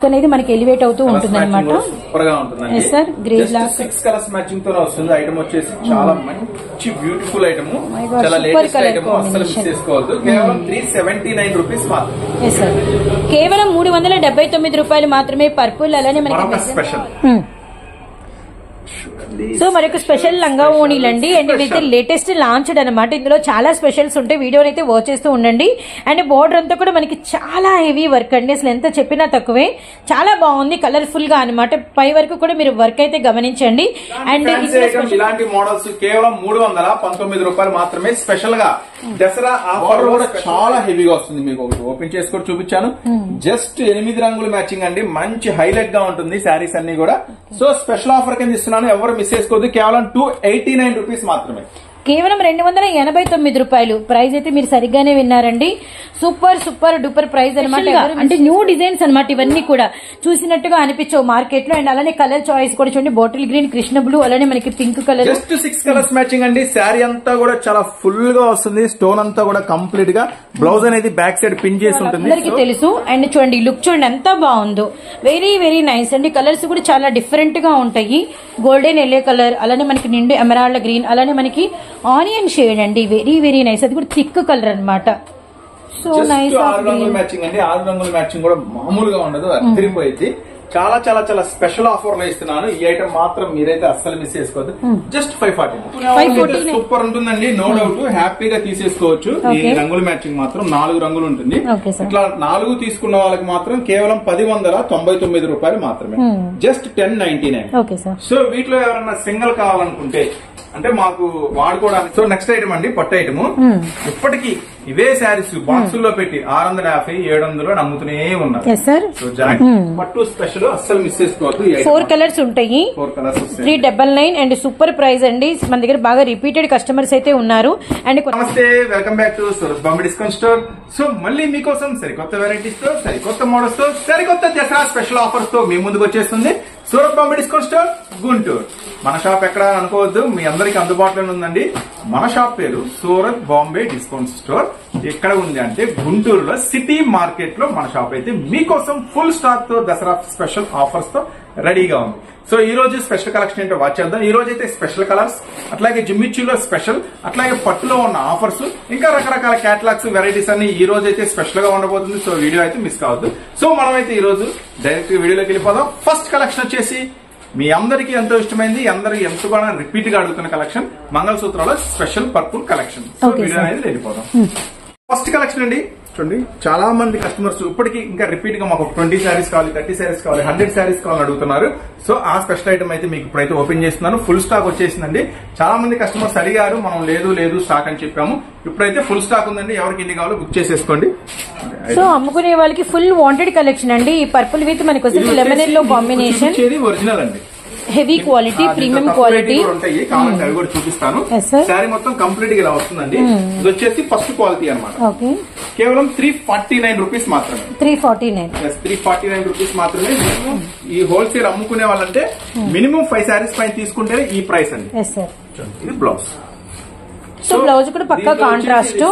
అనేది మనకి ఎలివేట్ అవుతూ ఉంటుంది అనమాట సూపర్గా ఉంటుందండి. Yes, sir. Grey black. Six colours మ్యాచింగ్తో వస్తుంది. ఐటమ్ వచ్చేసి చాలా మంచి బ్యూటిఫుల్ ఐటమ్ God, చాలా super లేటెస్ట్ colour ఐటమ్ అసలు మిస్ combination. చేసుకోవద్దు. కేవలం త్రీ సెవెంటీ నైన్ రూపీస్ మాత్రం ఎస్ సార్ కేవలం మూడు వందల డెబ్బై తొమ్మిది రూపాయలు మాత్రమే పర్పుల్ అలానే మనకి స్పెషల్ Hmm. సో మరొక స్పెషల్ లంగా ఓణీలండి. అండ్ ఇవైతే లేటెస్ట్ లాంచ్డ్ అనమాట ఇందులో చాలా స్పెషల్స్ ఉంటాయి. వీడియోని అయితే వాచ్ చేస్తూ ఉండండి. అండ్ బోర్డర్ అంతా కూడా మనకి చాలా హెవీ వర్క్ అండి. అసలు ఎంత చెప్పినా తక్కువే. చాలా బాగుంది. కలర్ఫుల్గా అనమాట పై వరకు కూడా మీరు వర్క్ అయితే గమనించండి. అండ్ ఇలాంటి మోడల్స్ కేవలం మూడు వందల పంతొమ్మిది రూపాయలు మాత్రమే స్పెషల్గా. దసరా ఆఫర్ కూడా చాలా హెవీగా వస్తుంది. మీకు ఒకటి ఓపెన్ చేసుకొని చూపించాను. జస్ట్ ఎనిమిది రంగుల మ్యాచింగ్ అండి. మంచి హైలైట్గా ఉంటుంది. శారీస్ అన్ని కూడా. సో స్పెషల్ ఆఫర్ కింద ఇస్తున్నాను. ఎవరు మిస్ చేసుకోవద్దు కేవలం టూ ఎయిటీ నైన్ రూపీస్ మాత్రమే. కేవలం రెండు వందల ఎనభై తొమ్మిది రూపాయలు. ప్రైస్ అయితే మీరు సరిగ్గానే విన్నారండి. సూపర్ సూపర్ డూపర్ ప్రైస్ అనమాట అంటే న్యూ డిజైన్స్ అన్నమాట ఇవన్నీ కూడా. చూసినట్టుగా అనిపించవు మార్కెట్లో అండ్ అలానే కలర్ చాయిస్ కూడా చూడండి. బాటిల్ గ్రీన్ కృష్ణ బ్లూ అలానే మనకి pink colour just six colours matching అండి. శారీ అంతా కూడా చాలా ఫుల్గా వస్తుంది. స్టోన్ అంతా కూడా కంప్లీట్గా. బ్లౌజ్ అనేది బ్యాక్ సైడ్ పిన్ చేసి ఉంటుంది. అందరికి తెలుసు. అండ్ చూడండి లుక్ చూడండి ఎంత బాగుందో. వెరీ వెరీ నైస్ అండి. కలర్స్ కూడా చాలా డిఫరెంట్గా ఉంటాయి. గోల్డెన్ ఎల్లో కలర్ అలానే మనకి నిండు ఎమరాల్డ్ గ్రీన్ అలానే మనకి ఆనియన్ షేడ్ అండి వెరీ వెరీ నైస్ అది కూడా థిక్ కలర్ అన్నమాట. సో నైస్ ఆరు రంగుల మ్యాచింగ్ అండి. ఆరు రంగుల మ్యాచింగ్ కూడా మామూలుగా ఉండదు అదిరిపోయింది. చాలా చాలా చాలా స్పెషల్ ఆఫర్లో ఇస్తున్నాను. ఈ ఐటమ్ మాత్రం మీరైతే అస్సలు మిస్ చేసుకోవద్దు. Just five forty 540. సూపర్ ఉంటుందండి నో డౌట్ హ్యాపీగా తీసేసుకోవచ్చు. ఈ. రంగుల మ్యాచింగ్ మాత్రం నాలుగు రంగులు ఉంటుంది. ఇట్లా నాలుగు తీసుకున్న వాళ్ళకి మాత్రం కేవలం పది వందల తొంభై తొమ్మిది రూపాయలు మాత్రమే. Just ten ninety nine so వీటిలో ఎవరన్నా సింగిల్ కావాలనుకుంటే అంటే మాకు వాడుకోవడానికి సో నెక్స్ట్ ఐటమ్ అండి పట్టు ఐటమ్ ఇప్పటికీ ఇవే శారీస్ బాక్సుల్లో పెట్టి ఆరు వందల యాభై ఏడు వందలు నమ్ముతూనే ఉన్నారు. సార్ సో జాక్ పట్టు స్పెషల్ అస్సలు మిస్ చేసుకోవద్దు ఫోర్ కలర్స్ ఉంటాయి. Four colours three double nine and super price అండి. మన దగ్గర బాగా రిపీటెడ్ కస్టమర్స్ అయితే ఉన్నారు. అండ్ నమస్తే welcome back to Surat Bombay discount store so మళ్ళీ మీకోసం సరికొత్త వెరైటీస్తో సరికొత్త మోడల్స్తో సరికొత్త దసరా స్పెషల్ ఆఫర్స్తో మీ ముందుకు వచ్చేస్తుంది. Surat Bombay discount store Guntur. మన షాప్ ఎక్కడ అనుకోవద్దు మీ అందరికి అందుబాటులోనే ఉందండి. మన షాప్ పేరు సూరత్ బాంబే డిస్కౌంట్ స్టోర్. ఎక్కడ ఉంది అంటే గుంటూరులో సిటీ మార్కెట్లో మన షాప్ అయితే మీకోసం ఫుల్ స్టాక్తో దసరా స్పెషల్ ఆఫర్స్తో రెడీగా ఉంది. సో ఈ రోజు స్పెషల్ కలెక్షన్ ఏంటో వాచ్ చేద్దాం. ఈ రోజు అయితే స్పెషల్ కలర్స్ అట్లాగే జిమ్మిచ్చులో స్పెషల్ అట్లాగే పట్టులో ఉన్న ఆఫర్స్ ఇంకా రకరకాల క్యాటలాగ్స్ వెరైటీస్ అన్ని ఈ రోజు అయితే స్పెషల్గా ఉండబోతుంది. సో వీడియో అయితే మిస్ కావద్దు. సో మనం అయితే ఈ రోజు డైరెక్ట్ వీడియోలోకి వెళ్ళిపోదాం. ఫస్ట్ కలెక్షన్ వచ్చేసి మీ అందరికీ ఎంతో ఇష్టమైంది అందరికి ఎంతో కూడా రిపీట్గా అడుగుతున్న కలెక్షన్ మంగళసూత్రాల స్పెషల్ పర్పుల్ కలెక్షన్. వీడియో. అనేది వెళ్ళిపోదాం. ఫస్ట్ కలెక్షన్ అండి. చూడండి. చాలా మంది కస్టమర్స్ ఇప్పటికీ ఇంకా రిపీట్గా మాకు ట్వంటీ శారీస్ కావాలి థర్టీ శారీస్ కావాలి హండ్రెడ్ శారీస్ కావాలని అడుగుతున్నారు. సో ఆ స్పెషల్ ఐటమ్ అయితే మీకు ఇప్పుడైతే ఓపెన్ చేస్తున్నాను. ఫుల్ స్టాక్ వచ్చేసిందండి. చాలా మంది కస్టమర్స్ అడిగారు మనం లేదు లేదు స్టాక్ అని చెప్పాము. ఇప్పుడైతే ఫుల్ స్టాక్ ఉందండి. ఎవరికి ఎన్ని కావాలో బుక్ చేసేసుకోండి. సో అమ్ముకునే వాళ్ళకి ఫుల్ వాంటెడ్ కలెక్షన్ అండి. ఈ పర్పుల్ విత్ మనకి వచ్చేసి లెమన్ ఎల్లో కాంబినేషన్ ఒరిజినల్ అండి. Heavy quality premium quality. తక్కువ రేట్లు కూడా ఉంటాయి. కావాలంటే అవి కూడా చూపిస్తాను. శారీ మొత్తం కంప్లీట్గా ఇలా వస్తుందండి. ఇది వచ్చేసి ఫస్ట్ క్వాలిటీ అన్నమాట. ఓకే కేవలం త్రీ ఫార్టీ నైన్ రూపీస్ మాత్రమే. Three forty nine three forty nine rupees మాత్రమే. మినిమం ఈ హోల్సేల్ అమ్ముకునే వాళ్ళంటే మినిమం ఫైవ్ శారీస్ పైన తీసుకుంటేనే ఈ ప్రైస్ అండి. ఇది బ్లౌజ్ సో బ్లౌజ్ కూడా పక్కా కాంట్రాస్ట్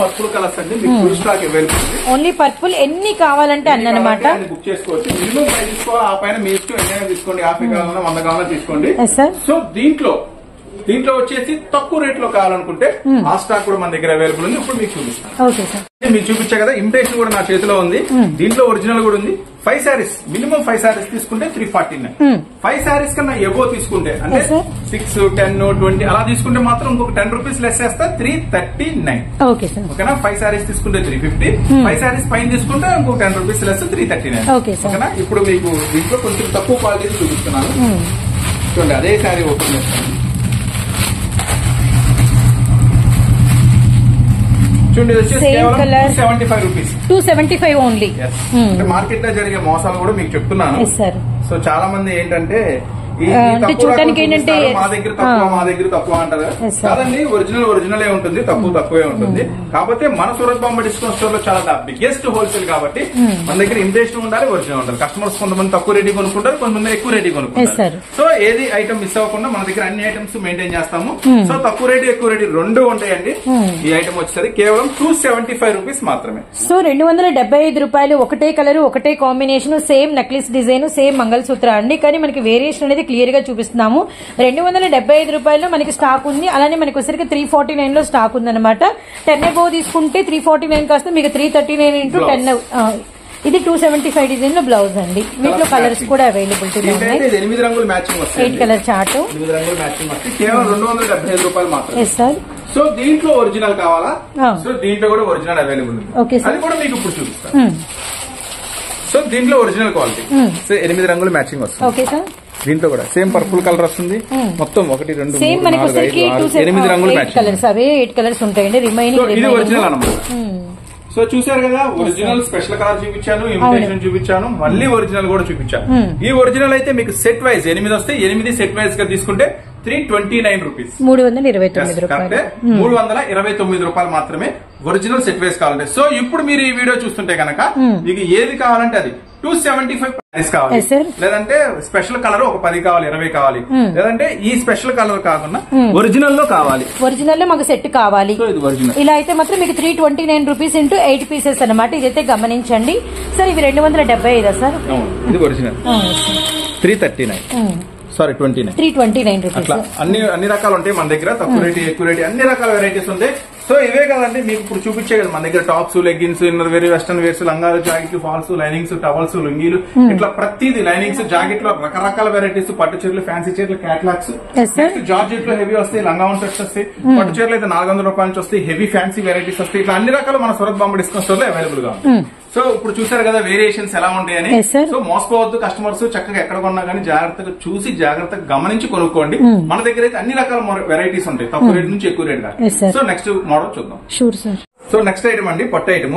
పర్పుల్ కలర్స్ అండి full stock available only purple ఎన్ని కావాలంటే అన్ని అనమాట బుక్ చేసుకోవచ్చు మినిమం తీసుకోవాలి. ఆ పైన మీ ఇష్టం ఎన్నైనా తీసుకోండి. యాభై కావాలన్నా వంద కావాలన్నా తీసుకోండి. సో దీంట్లో దీంట్లో వచ్చేసి తక్కువ రేట్లో కావాలనుకుంటే ఆ స్టాక్ కూడా మన దగ్గర అవైలబుల్ ఉంది. ఇప్పుడు మీకు చూపిస్తాను. మీకు చూపించా కదా ఇమిటేషన్ కూడా నా చేతిలో ఉంది. దీంట్లో ఒరిజినల్ కూడా ఉంది. Five saris minimum five saris తీసుకుంటే three forty nine five saris కన్నా ఎబో తీసుకుంటే అంటే. సిక్స్ టెన్ ట్వంటీ అలా తీసుకుంటే మాత్రం ఇంకొక టెన్ రూపీస్ లెస్ చేస్తా three thirty nine okay sir ఓకేనా ఫైవ్ శారీస్ తీసుకుంటే త్రీ ఫిఫ్టీ ఫైవ్ శారీస్ పైన తీసుకుంటే ఇంకొక ten rupees less three thirty nine. ఓకేనా ఇప్పుడు మీకు దీంట్లో కొంచెం తక్కువ క్వాలిటీ చూపిస్తున్నాను. చూడండి అదే శారీ ఓపెన్ చేస్తాను. చూడండి. Seventy five rupees two seventy five only మార్కెట్లో జరిగే మోసాలు కూడా మీకు చెప్తున్నాను. సో చాలా మంది ఏంటంటే అంటే చూడటానికి ఏంటంటే మా దగ్గర తక్కువ. మా దగ్గర తక్కువ అంటారు. కాదండి ఒరిజినల్ ఒరిజినలే ఉంటుంది తక్కువ తక్కువే ఉంటుంది. కాకపోతే మన సూరత్ బాంబే డిస్కౌంట్ స్టోర్లో చాలా బిగ్గెస్ట్ హోల్సేల్ కాబట్టి మన దగ్గర ఇంటెస్ట్ ఉండాలి ఒరిజినల్ ఉండాలి. కస్టమర్స్ కొంతమంది తక్కువ రేటు కొనుక్కుంటారు కొంతమంది ఎక్కువ రేటు. కొనుక్కుంటారు. సో ఏది ఐటమ్ మిస్ అవ్వకుండా మన దగ్గర అన్ని ఐటమ్స్ మెయింటైన్ చేస్తాము. సో తక్కువ రేటు ఎక్కువ రేటు రెండు ఉంటాయండి. ఈ ఐటమ్ వచ్చేసరికి కేవలం టూ సెవెంటీ ఫైవ్ రూపీస్ మాత్రమే. సో రెండు వందల డెబ్బై ఐదు రూపాయలు ఒకటే కలర్ ఒకటే combination same necklace design same mangalsutra అండి. కానీ మనకి వేరియేషన్ అనేది క్లియర్గా చూపిస్తున్నాము. రెండు వందల డెబ్బై ఐదు రూపాయలు మనకి స్టాక్ ఉంది. అలానే మనకి వచ్చరికి త్రీ ఫార్టీ నైన్లో స్టాక్ ఉంది అనమాట టెన్ ఎబో తీసుకుంటే త్రీ ఫార్టీ నైన్ కాస్త మీకు three thirty nine into ten ఇది టూ సెవెంటీ ఫైవ్ డిజైన్లో బ్లౌజ్ అండి. వీటిలో కలర్స్ కూడా మ్యాచింగ్ ఎయిట్ కలర్ చార్ట్ ఎనిమిది రంగులు మ్యాచింగ్ వస్తాయి కేవలం రెండు వందల డెబ్బై ఐదు రూపాయలు మాత్రమే. ఎస్ సార్ సో దీంట్లో ఒరిజినల్ కావాలా. సో దీంట్లో కూడా ఒరిజినల్ అవైలబుల్ sir. అది కూడా మీకు ఇప్పుడు చూపిస్తాను. సో దీంట్లో ఒరిజినల్ క్వాలిటీ సో ఎనిమిది రంగులు మ్యాచింగ్ వస్తుంది. ఓకే సార్ దీంట్లో కూడా సేమ్ పర్పుల్ కలర్ వస్తుంది. మొత్తం ఒకటి రెండు ఎనిమిది రంగులు కలర్స్ అవే ఎయిట్ కలర్స్ ఉంటాయండి రిమైనింగ్ ఇది ఒరిజినల్ అన్నమాట. సో చూసారు కదా ఒరిజినల్ స్పెషల్ కలర్ చూపించాను ఇమిటేషన్ చూపించాను మళ్ళీ ఒరిజినల్ కూడా చూపించాను. ఈ ఒరిజినల్ అయితే మీకు సెట్ వైజ్ ఎనిమిది వస్తే ఎనిమిది సెట్ వైజ్గా తీసుకుంటే త్రీ ట్వంటీ నైన్ రూపీస్ మూడు వందల ఇరవై తొమ్మిది రూపాయలు. మూడు వందల ఇరవై తొమ్మిది రూపాయలు మాత్రమే ఒరిజినల్ సెట్ వేస్ కావాలంటే. సో ఇప్పుడు మీరు ఈ వీడియో చూస్తుంటే కనుక మీకు ఏది కావాలంటే అది టూ సెవెంటీ ఫైవ్ ప్రైస్ కావాలి. లేదంటే స్పెషల్ కలర్ ఒక పది కావాలి ఇరవై కావాలి. లేదంటే ఈ స్పెషల్ కలర్ కాకుండా ఒరిజినల్లో కావాలి. ఒరిజినల్లో మాకు సెట్ కావాలి. సో ఇది ఒరిజినల్ ఇలా అయితే మాత్రం మీకు three twenty nine rupees into eight pieces అనమాట ఇదైతే గమనించండి. సార్ ఇవి రెండు వందల డెబ్బై ఐదా సార్ ఇది original three thirty nine sorry twenty nine three twenty nine rupees అట్లా అన్ని అన్ని రకాలు ఉంటాయి మన దగ్గర. తక్కువ రేటు ఎక్కువ రేటు అన్ని రకాల వెరైటీస్ ఉంటాయి సో ఇవే కదండి మీకు ఇప్పుడు చూపించే కదా మన దగ్గర టాప్స్ లెగ్గిన్స్ ఇన్నర్ వేరే వెస్టర్న్ వేర్స్ లంగాలు జాకెట్లు ఫాల్స్ లైనింగ్స్ టవల్స్ లుంగీలు ఇట్లా ప్రతిది లైనింగ్స్ జాకెట్లో రకరకాల వెరైటీస్ పట్టు చీరలు ఫ్యాన్సీ చీరలు sir. జార్జెట్లో హెవీ వస్తాయి లంగావన్ సెట్స్ వస్తాయి పట్టు చీరలు అయితే నాలుగు వందల రూపాయల నుంచి వస్తాయి హెవీ ఫ్యాన్సీ వెరైటీస్ వస్తాయి. ఇట్లా అన్ని రకాలు మన సూరత్ బాంబే డిస్కౌంట్ స్టోర్లో అవైలబుల్గా ఉంది సో ఇప్పుడు చూసారు కదా వేరియేషన్స్ ఎలా ఉంటాయని. సో మోసపోవద్దు కస్టమర్స్ చక్కగా ఎక్కడ కొన్నా కానీ జాగ్రత్తగా చూసి జాగ్రత్తగా గమనించి కొనుక్కోండి. మన దగ్గర అయితే అన్ని రకాల వెరైటీస్ ఉంటాయి. తక్కువ రేట్ నుంచి ఎక్కువ రేట్. సో నెక్స్ట్ మోడల్ చూద్దాం. Sure sir so next item అండి పట్టు ఐటమ్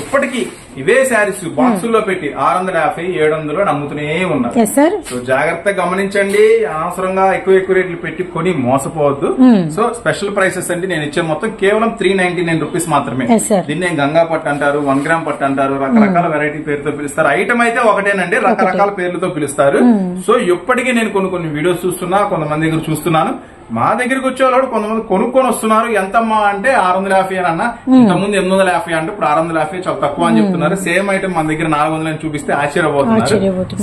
ఇప్పటికీ ఇవే శారీస్ బాక్సుల్లో పెట్టి ఆరు వందల యాభై ఏడు వందలు అని అమ్ముతూనే ఉన్నారు. సో జాగ్రత్తగా గమనించండి. అనవసరంగా ఎక్కువ ఎక్కువ రేట్లు పెట్టి కొని మోసపోవద్దు. సో స్పెషల్ ప్రైసెస్ అండి. నేను ఇచ్చే మొత్తం కేవలం త్రీ నైన్టీ నైన్ రూపీస్ మాత్రమే. దీన్ని గంగా పట్టు అంటారు వన్ గ్రామ్ పట్టు అంటారు రకరకాల వెరైటీ పేరుతో పిలుస్తారు. ఐటమ్ అయితే ఒకటేనండి. రకరకాల పేర్లతో పిలుస్తారు. సో ఇప్పటికీ నేను కొన్ని కొన్ని వీడియోస్ చూస్తున్నా కొంతమంది దగ్గర చూస్తున్నాను. మా దగ్గరికి వచ్చేవాళ్ళు కొంతమంది కొనుక్కొని వస్తున్నారు. ఎంతమ్మా అంటే ఆరు వందల యాభై అని అన్న. ఇంతకుముందు ఎనిమిది వందల యాభై అంటే ఇప్పుడు ఆరు వందల యాభై చాలా తక్కువ అని చెప్తున్నారు. సేమ్ ఐటమ్ మన దగ్గర నాలుగు వందలు చూపిస్తే ఆశ్చర్యపోతున్నారు.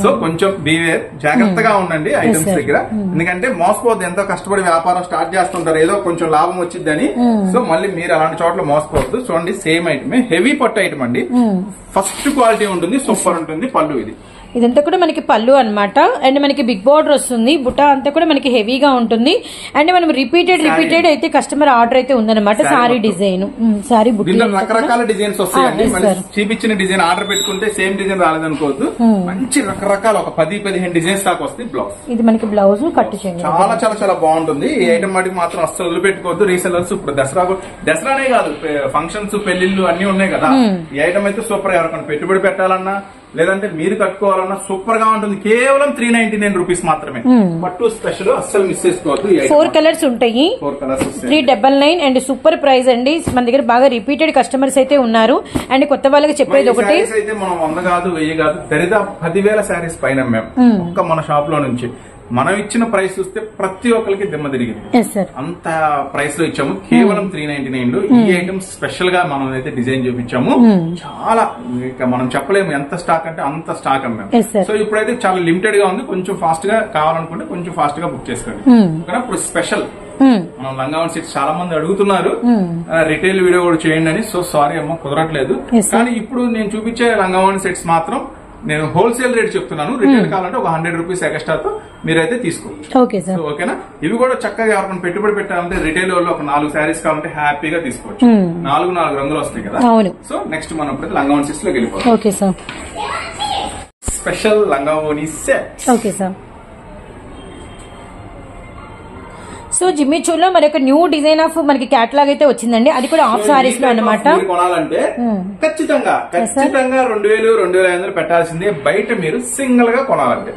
సో కొంచెం బివేర్ జాగ్రత్తగా ఉండండి ఐటమ్స్. దగ్గర. ఎందుకంటే మోసపోవద్దు ఎంతో కష్టపడి వ్యాపారం స్టార్ట్ చేస్తుంటారు ఏదో కొంచెం లాభం వచ్చిందని సో మళ్ళీ మీరు అలాంటి చోట్ల మోసపోవద్దు. చూడండి సేమ్ ఐటమే హెవీ పట్టు ఐటమ్ అండి. ఫస్ట్ క్వాలిటీ ఉంటుంది సూపర్ ఉంటుంది పళ్ళు ఇది. ఇదంతా కూడా మనకి పళ్ళు అన్నమాట. అండ్ మనకి బిగ్ బార్డర్ వస్తుంది. బుట్ట అంతా కూడా మనకి హెవీగా ఉంటుంది. అండ్ మనం రిపీటెడ్ రిపీటెడ్ అయితే కస్టమర్ ఆర్డర్ అయితే ఉందన్నమాట. సారీ. డిజైన్ సారీ బుట్టి. రకరకాల డిజైన్స్ వస్తాయండి. Ah. చూపించిన డిజైన్ ఆర్డర్ పెట్టుకుంటే సేమ్ డిజైన్ రాలేదనుకోవద్దు. మంచి రకరకాల ఒక పది పదిహేను డిజైన్స్ దాకా వస్తాయి బ్లౌజ్ ఇది మనకి బ్లౌజ్ కట్ చేయండి. చాలా చాలా చాలా బాగుంటుంది. ఈ ఐటమ్ వాటికి మాత్రం అస్సలు వదిలిపెట్టుకోవద్దు. రీసెలర్స్ ఇప్పుడు దసరా దసరానే కాదు. ఫంక్షన్స్ పెళ్ళిళ్ళు అన్ని ఉన్నాయి కదా. ఈ ఐటమ్ అయితే సూపర్ ఎవరికైనా పెట్టుబడి పెట్టాలన్నా లేదంటే మీరు కట్టుకోవాలన్నా సూపర్గా ఉంటుంది. కేవలం త్రీ నైన్టీ నైన్ రూపీస్ మాత్రమే. పట్టు స్పెషల్ అస్సలు మిస్ చేసుకోవద్దు. ఫోర్ కలర్స్ ఉంటాయి. Four colours three double nine and super price అండి. మన దగ్గర బాగా రిపీటెడ్ కస్టమర్స్ అయితే ఉన్నారు. అండ్ కొత్త వాళ్ళకి చెప్పేది ఒకటి. అయితే మనం వంద కాదు వెయ్యి కాదు దరిదా పదివేల శారీస్ పైన మేము ఒక్క మన షాప్లో నుంచి. మనం ఇచ్చిన ప్రైస్ చూస్తే ప్రతి ఒక్కరికి దిమ్మ తిరిగింది. అంత ప్రైస్లో ఇచ్చాము. కేవలం త్రీ నైన్టీ నైన్లో ఈ ఐటమ్స్ స్పెషల్గా మనం అయితే డిజైన్ చూపించాము చాలా ఇక మనం చెప్పలేము ఎంత స్టాక్ అంటే అంత స్టాక్ అమ్మాము. సో ఇప్పుడైతే చాలా లిమిటెడ్గా ఉంది. కొంచెం ఫాస్ట్గా కావాలనుకుంటే కొంచెం ఫాస్ట్గా బుక్ చేసుకోండి. కానీ ఇప్పుడు స్పెషల్ మనం లంగావన్ సెట్స్ చాలా మంది అడుగుతున్నారు. రిటైల్ వీడియో కూడా చేయండి అని. సో సారీ అమ్మ కుదరట్లేదు. కానీ ఇప్పుడు నేను చూపించే లంగావన్ సెట్స్ మాత్రం నేను హోల్సేల్ రేట్ చెప్తున్నాను. రిటైల్ కావాలంటే ఒక హండ్రెడ్ రూపీస్ ఎక్స్ట్రాతో మీరైతే తీసుకోవచ్చు. ఓకేనా? ఇవి కూడా చక్కగా ఎవరికైనా పెట్టుబడి పెట్టాలంటే రిటైల్ వాళ్ళు ఒక నాలుగు శారీస్ కావాలంటే హ్యాపీగా తీసుకోవచ్చు. నాలుగు నాలుగు రంగులు వస్తాయి కదా? సో నెక్స్ట్ మనం ఇప్పుడు లంగావోని సెట్స్లోకి వెళ్ళిపోతాం స్పెషల్ లంగావోని సెట్ ఓకే సార్ సో జిమ్మి చూలో మరొక న్యూ డిజైన్ ఆఫ్ మనకి క్యాటలాగ్ అయితే వచ్చిందండి. అది కూడా ఆఫ్ సారీస్లో అనమాట మీరు కొనాలంటే ఖచ్చితంగా ఖచ్చితంగా రెండు వేలు రెండు వేల ఐదు వందలు పెట్టాల్సిందే. బయట మీరు సింగిల్గా కొనాలంటే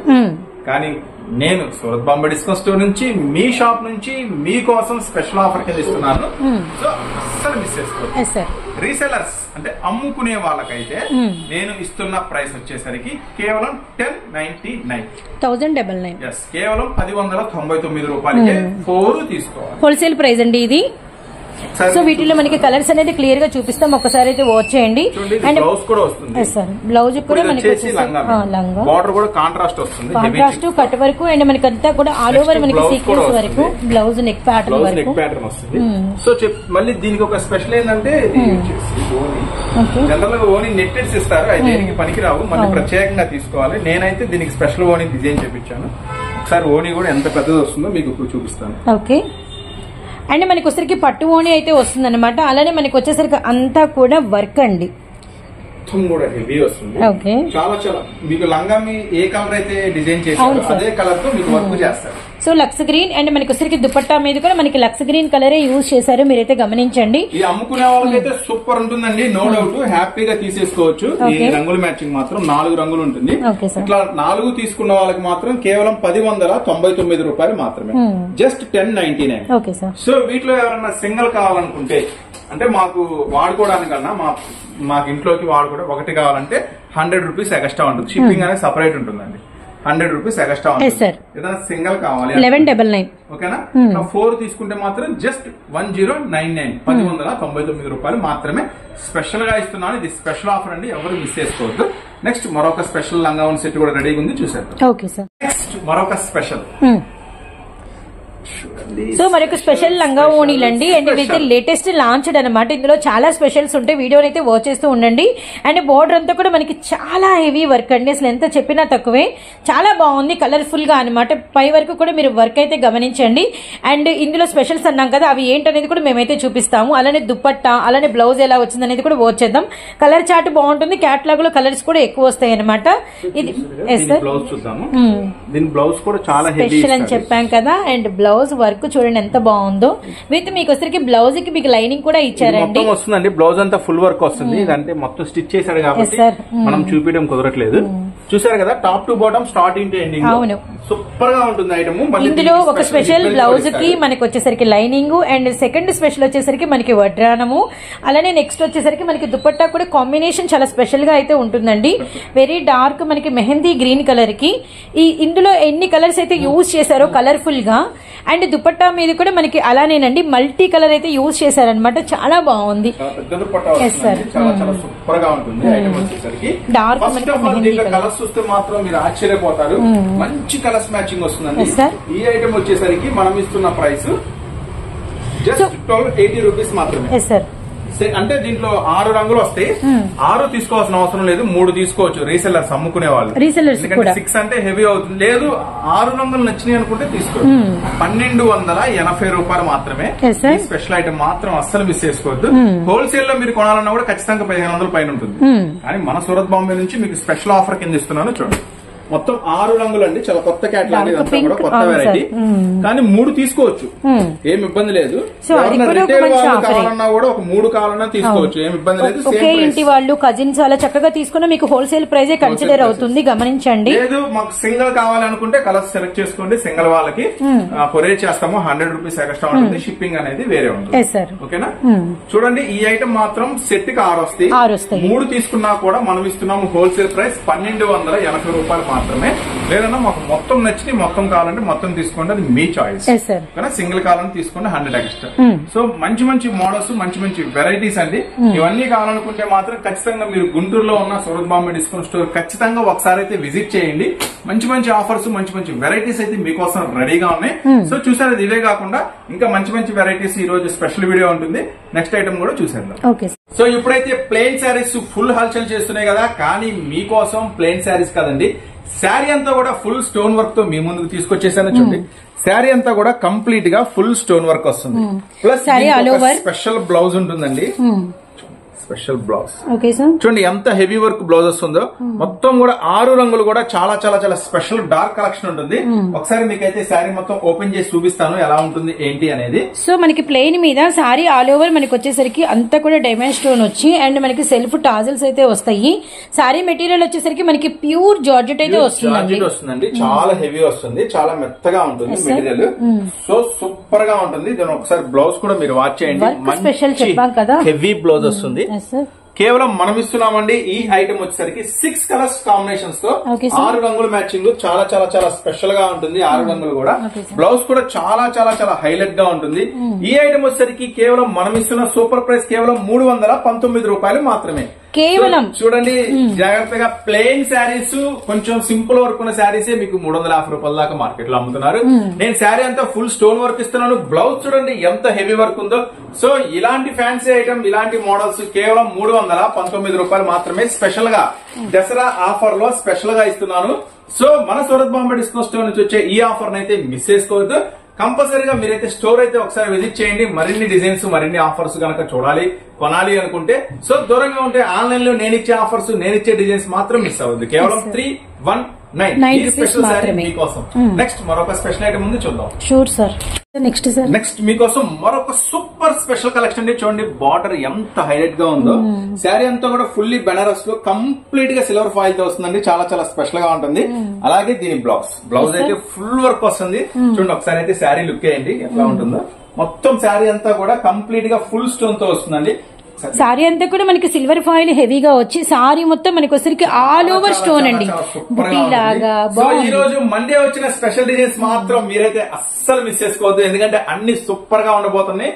కానీ నేను సూరత్ బాంబే డిస్కౌంట్ స్టోర్ నుంచి మీ షాప్ నుంచి మీకోసం స్పెషల్ ఆఫర్ కింద ఇస్తున్నాను. సో అస్సలు మిస్ సార్ రీసెలర్స్ అంటే అమ్ముకునే వాళ్ళకైతే నేను ఇస్తున్న ప్రైస్ వచ్చేసరికి కేవలం ten ninety nine. Thousand double nine. కేవలం పది వందల తొంభై తొమ్మిది రూపాయలకే ఫోర్ తీసుకోవాలి. హోల్సేల్ ప్రైస్ అండి ఇది. సో వీటిలో మనకి కలర్స్ అనేది క్లియర్గా చూపిస్తాం. ఒకసారి అయితే వాచ్ చేయండి. అండ్ బ్లౌజ్ కూడా వస్తుంది. సార్ బ్లౌజ్ కూడా మనకి లంగా బార్డర్ కూడా కాంట్రాస్ట్ వస్తుంది కాంట్రాస్ట్ కట్ వరకు అండ్ మనకి అంతా కూడా ఆల్ ఓవర్ మనకి సీక్వెన్స్ వరకు. బ్లౌజ్ నెక్ ప్యాటర్న్ వరకు. ప్యాటర్న్ వస్తుంది. సో చెప్ మళ్ళీ దీనికి ఒక స్పెషల్ ఏంటంటే జనరల్గా ఓని నెట్టెడ్స్ ఇస్తారు. అవి దేనికి పనికిరావు. మళ్ళీ. ప్రత్యేకంగా తీసుకోవాలి. నేనైతే దీనికి స్పెషల్ ఓని డిజైన్ చేపించాను. ఒకసారి ఓని కూడా ఎంత పెద్దది వస్తుందో మీకు చూపిస్తాను. ఓకే అండ్ మనకి వచ్చేసరికి పట్టు ఓణి అయితే వస్తుంది అనమాట అలానే మనకి వచ్చేసరికి అంతా కూడా వర్క్ అండి. మొత్తం కూడా హెవీ వస్తుంది. ఓకే చాలా చాలా. మీకు లంగా మీ ఏ కలర్ అయితే డిజైన్ చేశారో సార్. అదే కలర్తో మీకు వర్క్ చేస్తారు. సో లక్స్ గ్రీన్ అండ్ మనకి వచ్చేసరికి దుపట్టా మీద కూడా మనకి లక్స్ గ్రీన్ కలరే యూజ్ చేశారు మీరైతే గమనించండి. ఈ అమ్ముకునే వాళ్ళకైతే సూపర్ ఉంటుందండి. నో డౌట్ హ్యాపీగా తీసేసుకోవచ్చు. ఈ. రంగుల మ్యాచింగ్ మాత్రం నాలుగు రంగులు ఉంటుంది. ఇట్లా నాలుగు తీసుకున్న వాళ్ళకి మాత్రం కేవలం పది వందల తొంభై తొమ్మిది రూపాయలు మాత్రమే. Hmm. Just ten ninety nine okay sir so వీటిలో ఎవరన్నా సింగిల్ కావాలనుకుంటే అంటే మాకు వాడుకోవడానికన్నా మా మాకు ఇంట్లోకి వాడుకోవడం ఒకటి కావాలంటే హండ్రెడ్ రూపీస్ ఎక్స్ట్రా ఉంటుంది. షిప్పింగ్ అనేది సపరేట్ ఉంటుందండి. Hundred rupees extra. ఉంటుంది. ఏదైనా సింగిల్ కావాలి లెవెన్ డబల్ నైన్ ఓకేనా? ఫోర్ తీసుకుంటే మాత్రం just one zero nine nine పది వందల తొంభై తొమ్మిది రూపాయలు మాత్రమే స్పెషల్గా ఇస్తున్నాను. ఇది స్పెషల్ ఆఫర్ అండి. ఎవరు మిస్ చేసుకోవద్దు. నెక్స్ట్ మరొక స్పెషల్ లంగావన్ సెట్ కూడా రెడీగా ఉంది. చూసేద్దాం. ఓకే సార్ నెక్స్ట్ మరొక స్పెషల్. సో మరొక స్పెషల్ లంగా ఓణీలండి. అండ్ ఇవైతే లేటెస్ట్ లాంచ్డ్ అనమాట ఇందులో చాలా స్పెషల్స్ ఉంటాయి. వీడియోని అయితే వాచ్ చేస్తూ ఉండండి. అండ్ బోర్డర్ అంతా కూడా మనకి చాలా హెవీ వర్క్ అండి. అసలు ఎంత చెప్పినా తక్కువే. చాలా బాగుంది. కలర్ఫుల్గా అనమాట పై వరకు కూడా మీరు వర్క్ అయితే గమనించండి. అండ్ ఇందులో స్పెషల్స్ అన్నాం కదా అవి ఏంటనేది కూడా మేమైతే చూపిస్తాము. అలానే దుప్పట్టా అలానే బ్లౌజ్ ఎలా వచ్చింది అనేది కూడా వాచ్ చేద్దాం. కలర్ చార్ట్ బాగుంటుంది. క్యాట్లాగ్లో కలర్స్ కూడా ఎక్కువ వస్తాయి అనమాట ఇది ఎస్ సార్ బ్లౌజ్ చూద్దాము. దీని బ్లౌజ్ కూడా చాలా స్పెషల్ అని చెప్పాం కదా. అండ్ బ్లౌజ్ వర్క్ చూడండి ఎంత బాగుందో. విత్ మీకు వచ్చరికి బ్లౌజ్కి మీకు లైనింగ్ కూడా ఇచ్చారండి. వస్తుందండి. బ్లౌజ్ అంతా ఫుల్ వర్క్ వస్తుంది. ఇదంటే మొత్తం స్టిచ్ చేశాడు కాబట్టి. మనం చూపించడం కుదరట్లేదు. చూసారు కదా top to bottom starting to ending అవును. సూపర్గా ఉంటుంది ఐటమ్ ఇందులో ఒక స్పెషల్ బ్లౌజ్కి మనకి వచ్చేసరికి లైనింగ్ అండ్ సెకండ్ స్పెషల్ వచ్చేసరికి మనకి వడ్రానము. అలానే నెక్స్ట్ వచ్చేసరికి మనకి దుపట్టా కూడా కాంబినేషన్ చాలా స్పెషల్గా అయితే ఉంటుందండి. వెరీ డార్క్ మనకి మెహందీ గ్రీన్ కలర్కి. ఈ ఇందులో ఎన్ని కలర్స్ అయితే యూజ్ చేశారో కలర్ఫుల్గా. అండ్ దుపట్టా మీద కూడా మనకి అలానేనండి మల్టీ కలర్ అయితే యూజ్ చేశారనమాట చాలా బాగుంది. వచ్చేసరికి Dark ఫస్ట్ మనకి చూస్తే మాత్రం మీరు ఆశ్చర్యపోతారు. మంచి కలర్స్ మ్యాచింగ్ వస్తుందండి. ఈ ఐటమ్ వచ్చేసరికి మనం ఇస్తున్న price just twelve eighty rupees మాత్రమే. అంటే దీంట్లో ఆరు రంగులు వస్తాయి. ఆరు తీసుకోవాల్సిన అవసరం లేదు మూడు తీసుకోవచ్చు. రీసెల్లర్స్ అమ్ముకునే వాళ్ళు. కూడా. సిక్స్ అంటే హెవీ అవుతుంది. లేదు ఆరు రంగులు నచ్చినాయి అనుకుంటే తీసుకో పన్నెండు వందల ఎనభై రూపాయలు మాత్రమే. స్పెషల్ ఐటమ్ మాత్రం అస్సలు మిస్ చేసుకోవద్దు. హోల్సేల్లో మీరు కొనాలన్నా కూడా ఖచ్చితంగా పదిహేను వందల పైన ఉంటుంది. కానీ మన సూరత్ బాంబే నుంచి మీకు స్పెషల్ ఆఫర్ కింద ఇస్తున్నాను చూడండి. మొత్తం ఆరు రంగులు అండి. చాలా కొత్త క్యాటలాగ్ ఇదంతా కూడా కొత్త వెరైటీ. కానీ మూడు తీసుకోవచ్చు. ఏం ఇబ్బంది లేదు. కూడా ఒక వాళ్ళు. కావాలన్నా కూడా మూడు కావాలన్నా తీసుకోవచ్చు. ఏం ఇబ్బంది లేదు. ఒకే ఇంటి వాళ్ళు కజిన్స్ అలా చక్కగా తీసుకున్న మీకు హోల్సేల్ ప్రైజే కన్సిడర్. అవుతుంది. గమనించండి. లేదు మాకు సింగిల్ కావాలనుకుంటే కలర్స్ సెలెక్ట్ చేసుకోండి. సింగిల్ వాళ్ళకి కొరియర్ చేస్తాము. హండ్రెడ్ రూపీస్ ఎక్స్ట్రా ఉంటుంది. షిప్పింగ్ అనేది వేరే ఉంటుంది. ఓకేనా? చూడండి ఈ ఐటమ్ మాత్రం సెట్కి ఆరు వస్తాయి. ఆరు వస్తాయి. మూడు తీసుకున్నా కూడా మనం ఇస్తున్నాము హోల్సేల్ ప్రైస్ పన్నెండు వందల ఎనభై రూపాయలు మాత్రమే లేదన్నా మాకు మొత్తం నచ్చి మొత్తం కావాలంటే మొత్తం తీసుకోండి అది మీ చాయిస్ కానీ సింగిల్ కావాలని తీసుకోండి హండ్రెడ్ ఎక్స్ట్రా సో మంచి మంచి మోడల్స్ మంచి మంచి వెరైటీస్ అండి. ఇవన్నీ కావాలనుకుంటే మాత్రం ఖచ్చితంగా మీరు గుంటూరులో ఉన్న సూరత్ బాంబే డిస్కౌంట్ స్టోర్ ఖచ్చితంగా ఒకసారి అయితే విజిట్ చేయండి. మంచి మంచి ఆఫర్స్ మంచి మంచి వెరైటీస్ అయితే మీకోసం రెడీగా ఉన్నాయి. సో చూసారు ఇది ఇవే కాకుండా ఇంకా మంచి మంచి వెరైటీస్ ఈ రోజు స్పెషల్ వీడియో ఉంటుంది. నెక్స్ట్ ఐటమ్ కూడా చూసేద్దాం. సో ఇప్పుడైతే ప్లెయిన్ శారీస్ ఫుల్ హల్చల్ చేస్తున్నాయి కదా కానీ మీకోసం ప్లెయిన్ శారీస్ కదండి. శారీ అంతా కూడా ఫుల్ స్టోన్ వర్క్తో మీ ముందుకు తీసుకొచ్చేసాను చూడండి. శారీ అంతా కూడా కంప్లీట్గా ఫుల్ స్టోన్ వర్క్ వస్తుంది. ప్లస్. స్పెషల్ బ్లౌజ్ ఉంటుందండి. Special blouse. ఓకే సార్ చూడండి ఎంత హెవీ వర్క్ బ్లౌజ్ వస్తుందో. మొత్తం కూడా ఆరు రంగులు కూడా చాలా చాలా చాలా స్పెషల్ డార్క్ కలెక్షన్ ఉంటుంది. ఒకసారి మీకైతే శారీ మొత్తం ఓపెన్ చేసి చూపిస్తాను ఎలా ఉంటుంది ఏంటి అనేది. సో మనకి ప్లెయిన్ మీద సారీ ఆల్ ఓవర్ మనకి వచ్చేసరికి అంతా కూడా డైమండ్ స్టోన్ వచ్చి అండ్ మనకి సెల్ఫ్ టాజల్స్ అయితే వస్తాయి. సారీ మెటీరియల్ వచ్చేసరికి మనకి ప్యూర్ జార్జెట్ అయితే జార్జెట్ వస్తుందండి. చాలా హెవీ వస్తుంది. చాలా మెత్తగా ఉంటుంది మెటీరియల్ సో సూపర్గా ఉంటుంది. దీని ఒకసారి బ్లౌజ్ కూడా మీరు వాచ్ చేయండి. Special చెప్పాం కదా. హెవీ బ్లౌజ్ వస్తుంది. కేవలం మనం ఇస్తున్నామండి ఈ ఐటమ్ వచ్చేసరికి సిక్స్ కలర్స్ కాంబినేషన్స్తో. ఆరు రంగుల మ్యాచింగ్ చాలా చాలా చాలా స్పెషల్గా ఉంటుంది. ఆరు రంగులు కూడా. బ్లౌజ్ కూడా చాలా చాలా చాలా హైలైట్గా ఉంటుంది. ఈ ఐటమ్ వచ్చేసరికి కేవలం మనం ఇస్తున్న సూపర్ ప్రైస్ కేవలం మూడు వందల పంతొమ్మిది రూపాయలు మాత్రమే. కేవలం. చూడండి జాగ్రత్తగా ప్లెయిన్ శారీస్ కొంచెం సింపుల్ వర్క్ ఉన్న శారీసే మీకు మూడు వందల యాభై రూపాయల దాకా మార్కెట్లో అమ్ముతున్నారు నేను శారీ అంతా ఫుల్ స్టోన్ వర్క్ ఇస్తున్నాను. బ్లౌజ్ చూడండి ఎంత హెవీ వర్క్ ఉందో. సో ఇలాంటి ఫ్యాన్సీ ఐటమ్ ఇలాంటి మోడల్స్ కేవలం మూడు వందల పంతొమ్మిది రూపాయలు మాత్రమే స్పెషల్గా దసరా ఆఫర్లో స్పెషల్గా ఇస్తున్నాను. సో మన సూరత్ బాంబే డిస్కౌంట్ స్టోర్ నుంచి వచ్చే ఈ ఆఫర్ అయితే మిస్ చేసుకోవద్దు. కంపల్సరీగా మీరైతే స్టోర్ అయితే ఒకసారి విజిట్ చేయండి. మరిన్ని డిజైన్స్ మరిన్ని ఆఫర్స్ కనుక చూడాలి కొనాలి అనుకుంటే. సో దూరంగా ఉంటే ఆన్లైన్లో నేను ఇచ్చే ఆఫర్స్ నేను ఇచ్చే డిజైన్స్ మాత్రం మిస్ అవ్వద్దు. కేవలం త్రీ వన్ నైన్ మాత్రమే. మీకోసం. నెక్స్ట్ మరొక స్పెషల్ ఐటమ్ ఉంది చూద్దాం. Sure sir next sir next మీకోసం మరొక సూపర్ స్పెషల్ కలెక్షన్ అండి చూడండి. బార్డర్ ఎంత హైలైట్గా ఉందో. శారీ అంతా కూడా ఫుల్లీ బెనారస్లో కంప్లీట్గా సిల్వర్ ఫాయిల్తో వస్తుందండి. చాలా చాలా స్పెషల్గా ఉంటుంది. అలాగే దీని బ్లౌజ్ బ్లౌజ్ అయితే ఫుల్ వర్క్ వస్తుంది. చూడండి ఒకసారి అయితే శారీ లుక్ వేయండి. ఎట్లా ఉంటుందో. మొత్తం శారీ అంతా కూడా కంప్లీట్గా ఫుల్ స్టోన్తో వస్తుందండి. సారీ. అంతా కూడా మనకి సిల్వర్ ఫాయిల్ హెవీగా వచ్చి సారీ మొత్తం మనకి వచ్చేసరికి ఆల్ ఓవర్ స్టోన్ అండి. బుటీ లాగా సో ఈ రోజు మండే వచ్చిన స్పెషల్ డిజైన్స్ మాత్రం మీరైతే అస్సలు మిస్ చేసుకోవద్దు. ఎందుకంటే అన్ని సూపర్గా ఉండబోతున్నాయి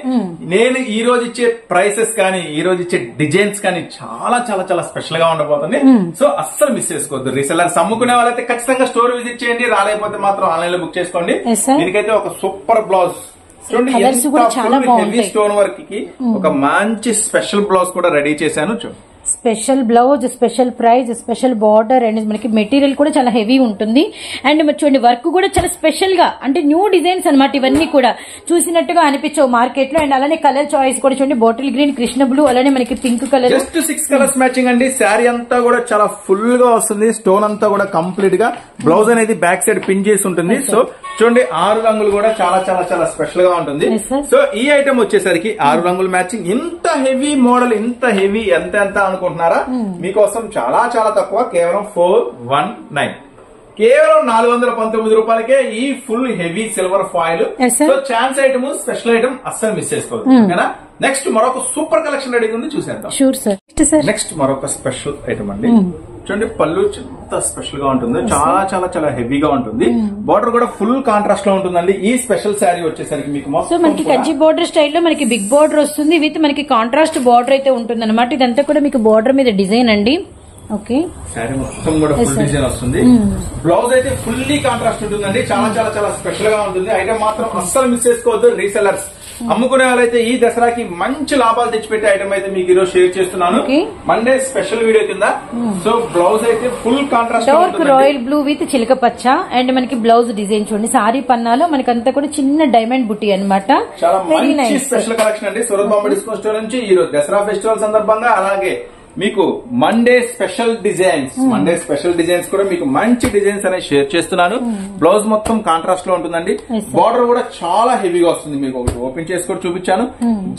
నేను ఈ రోజు ఇచ్చే ప్రైసెస్ కానీ ఈ రోజు ఇచ్చే డిజైన్స్ కానీ చాలా చాలా చాలా స్పెషల్గా ఉండబోతున్నాయి సో అస్సలు మిస్ చేసుకోవద్దు. రీసెల్లర్స్ అమ్ముకునే వాళ్ళైతే ఖచ్చితంగా స్టోర్ విజిట్ చేయండి. రాలేకపోతే మాత్రం ఆన్లైన్లో బుక్ చేసుకోండి. దీనికైతే ఒక సూపర్ బ్లౌజ్ చూడండి Colours కూడా చాలా బాగుంటాయి. స్టోన్ వర్క్కి ఒక మంచి స్పెషల్ బ్లౌజ్ కూడా రెడీ చేశాను చూడండి special blouse special price special border and మనకి మెటీరియల్ కూడా చాలా హెవీ ఉంటుంది. అండ్ మరి చూడండి వర్క్ కూడా చాలా స్పెషల్గా అంటే న్యూ డిజైన్స్ అన్నమాట ఇవన్నీ కూడా. చూసినట్టుగా అనిపించవు మార్కెట్లో అండ్ అలానే కలర్ చాయిస్ కూడా చూడండి బాటిల్ గ్రీన్ కృష్ణ బ్లూ అలానే మనకి pink colour. Just six colours matching అండి. శారీ అంతా కూడా చాలా ఫుల్గా వస్తుంది. స్టోన్ అంతా కూడా కంప్లీట్గా. బ్లౌజ్ అనేది బ్యాక్ సైడ్ పిన్ చేసి ఉంటుంది. సో చూడండి ఆరు రంగులు కూడా చాలా చాలా చాలా స్పెషల్గా ఉంటుంది. సో ఈ ఐటమ్ వచ్చేసరికి ఆరు రంగుల మ్యాచింగ్. ఇంత హెవీ మోడల్ ఇంత హెవీ ఎంత ఎంత అనుకుంటున్నారా? మీకోసం చాలా చాలా తక్కువ కేవలం ఫోర్ వన్ నైన్ కేవలం నాలుగు వందల పంతొమ్మిది రూపాయలకే ఈ full heavy silver foil. So chance item special item అస్సలు మిస్ చేసుకోవద్దు. ఓకేనా? నెక్స్ట్ మరొక సూపర్ కలెక్షన్ రెడీ ఉంది చూసేద్దాం. నెక్స్ట్ మరొక స్పెషల్ ఐటమ్ అండి. చూడండి పళ్ళు ఎంత స్పెషల్గా ఉంటుందో చాలా చాలా చాలా హెవీగా ఉంటుంది. బార్డర్ కూడా ఫుల్ కాంట్రాస్ట్లో ఉంటుందండి. ఈ స్పెషల్ శారీ వచ్చేసరికి మీకు సో మనకి కంచి బార్డర్ స్టైల్లో మనకి బిగ్ బార్డర్ వస్తుంది. విత్ మనకి కాంట్రాస్ట్ బార్డర్ అయితే ఉంటుంది అనమాట ఇదంతా కూడా మీకు బార్డర్ మీద డిజైన్ అండి. ఓకే శారీ మొత్తం కూడా ఫుల్ డిజైన్ వస్తుంది. బ్లౌజ్ అయితే ఫుల్లీ కాంట్రాస్ట్ ఉంటుందండి. చాలా చాలా చాలా స్పెషల్గా ఉంటుంది. ఐటమ్ మాత్రం అస్సలు మిస్ చేసుకోవద్దు. రీసెలర్స్ అమ్ముకునే వాళ్ళైతే ఈ దసరాకి మంచి లాభాలు తెచ్చిపెట్టే ఐటమ్ అయితే మీకు ఈరోజు షేర్ చేస్తున్నాను. మండే స్పెషల్ వీడియో కింద. సో బ్లౌజ్ అయితే full contrast royal blue with చిలక పచ్చ అండ్ మనకి బ్లౌజ్ డిజైన్ చూడండి. సారీ పన్నాలో మనకి అంతా కూడా చిన్న డైమండ్ బుట్టి అనమాట చాలా మంచి స్పెషల్ కలెక్షన్ అండి. సూరత్ బాంబే డిస్కౌంట్ స్టోర్ నుంచి ఈ రోజు దసరా ఫెస్టివల్ సందర్భంగా అలాగే మీకు Monday special designs Monday special designs కూడా మీకు మంచి డిజైన్స్ అనేది షేర్ చేస్తున్నాను. బ్లౌజ్ మొత్తం కాంట్రాస్ట్లో ఉంటుందండి. బార్డర్ కూడా చాలా హెవీగా వస్తుంది. మీకు ఒకటి ఓపెన్ చేసి కూడా చూపించాను.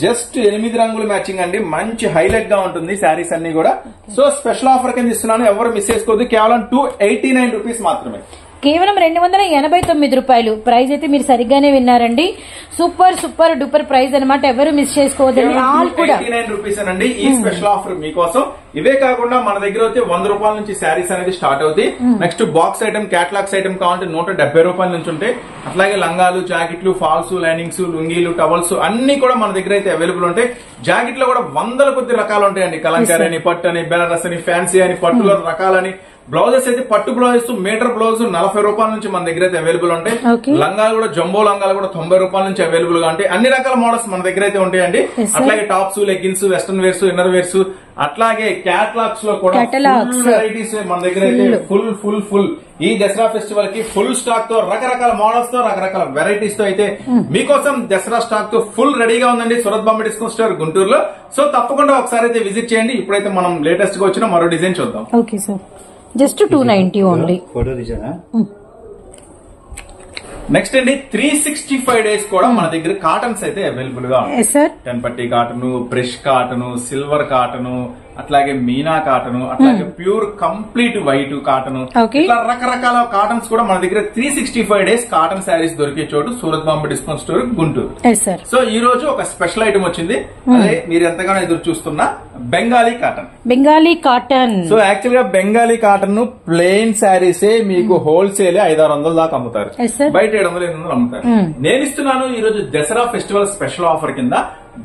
జస్ట్ ఎనిమిది రంగులు మ్యాచింగ్ అండి. మంచి హైలైట్గా ఉంటుంది శారీస్ అన్ని కూడా. సో స్పెషల్ ఆఫర్ కింద ఇస్తున్నాను. ఎవరు మిస్ చేసుకోవద్దు. కేవలం టూ ఎయిటీ నైన్ రూపీస్ మాత్రమే. కేవలం రెండు వందల ఎనభై తొమ్మిది రూపాయలు. ప్రైస్ అయితే మీరు సరిగ్గానే విన్నారండి. సూపర్ సూపర్ డూపర్ ప్రైస్ అనమాట ఎవరు మిస్ చేసుకోవద్దండి. ఆల్ కూడా. నైన్ రూపీస్ అండి ఈ స్పెషల్ ఆఫర్ మీకోసం. ఇవే కాకుండా మన దగ్గర అయితే వంద రూపాయల నుంచి శారీస్ అనేది స్టార్ట్ అవుతాయి. Next box item catalogues item కావాలంటే నూట డెబ్బై రూపాయల నుంచి ఉంటాయి. అట్లాగే లంగాలు జాకెట్లు ఫాల్స్ లైనింగ్స్ లుంగీలు టవల్స్ అన్ని కూడా మన దగ్గర అయితే అవైలబుల్ ఉంటాయి. జాకెట్లో కూడా వందల కొద్ది రకాలు ఉంటాయండి. కలంకారీ అని పట్టు అని బెనారస్ అని ఫ్యాన్సీ అని పట్టులో రకాలని బ్లౌజెస్ అయితే పట్టు బ్లౌజెస్ మీటర్ బ్లౌజ్ నలభై రూపాయల నుంచి మన దగ్గర అయితే అవైలబుల్ ఉంటాయి. లంగాలు కూడా జంబో లంగాలు కూడా తొంభై రూపాయల నుంచి అవైలబుల్గా ఉంటాయి. అన్ని రకాల మోడల్స్ మన దగ్గర అయితే ఉంటాయండి. అట్లాగే tops leggings western wears inner wears అట్లాగే క్యాటలాగ్స్లో కూడా. వెరైటీస్ మన దగ్గర అయితే ఫుల్ ఫుల్ ఫుల్ ఈ దసరా ఫెస్టివల్కి ఫుల్ స్టాక్తో రకరకాల మోడల్స్తో రకరకాల వెరైటీస్తో అయితే మీకోసం దసరా స్టాక్తో ఫుల్ రెడీగా ఉందండి. సూరత్ బాంబే డిస్కౌంట్ స్టోర్ గుంటూరులో. సో తప్పకుండా ఒకసారి అయితే విజిట్ చేయండి. ఇప్పుడైతే మనం లేటెస్ట్గా వచ్చిన మరో డిజైన్ చూద్దాం. Okay sir just two ninety only photo తీసానా? Next అండి త్రీ సిక్స్టీ ఫైవ్ డేస్ కూడా మన దగ్గర కాటన్స్ అయితే అవైలబుల్గా టెన్ పట్టి cotton brush cotton silver cotton అట్లాగే మీనా కాటన్ అట్లాగే ప్యూర్ కంప్లీట్ వైట్ కాటన్. ఇట్లా రకరకాల కాటన్స్ కూడా మన దగ్గర three sixty five days cotton saris దొరికే చోటు Surat Bombay discount store Guntur. So ఈ రోజు ఒక స్పెషల్ ఐటమ్ వచ్చింది. అదే మీరు ఎంతగానో ఎదురు చూస్తున్న Bengali cotton. Bengali cotton. So యాక్చువల్గా బెంగాలీ కాటన్ ప్లెయిన్ శారీసే మీకు హోల్సేల్ ఐదు ఆరు వందల దాకా అమ్ముతారు. బయట ఏడు వందలు ఎనిమిది వందలు అమ్ముతారు. Hmm. నేను ఇస్తున్నాను ఈ రోజు దసరా ఫెస్టివల్ స్పెషల్ ఆఫర్ కింద